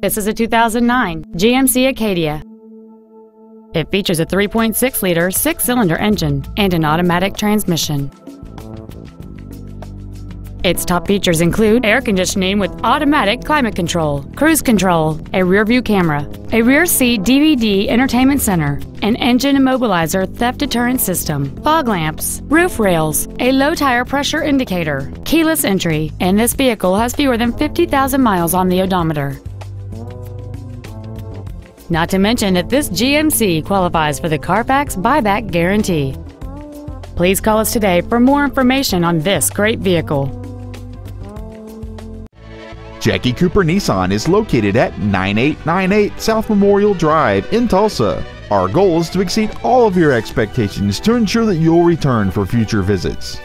This is a 2009 GMC Acadia. It features a 3.6-liter six-cylinder engine and an automatic transmission. Its top features include air conditioning with automatic climate control, cruise control, a rear-view camera, a rear seat DVD entertainment center, an engine immobilizer theft deterrent system, fog lamps, roof rails, a low tire pressure indicator, keyless entry, and this vehicle has fewer than 50,000 miles on the odometer. Not to mention that this GMC qualifies for the Carfax buyback guarantee. Please call us today for more information on this great vehicle. Jackie Cooper Nissan is located at 9898 South Memorial Drive in Tulsa. Our goal is to exceed all of your expectations to ensure that you'll return for future visits.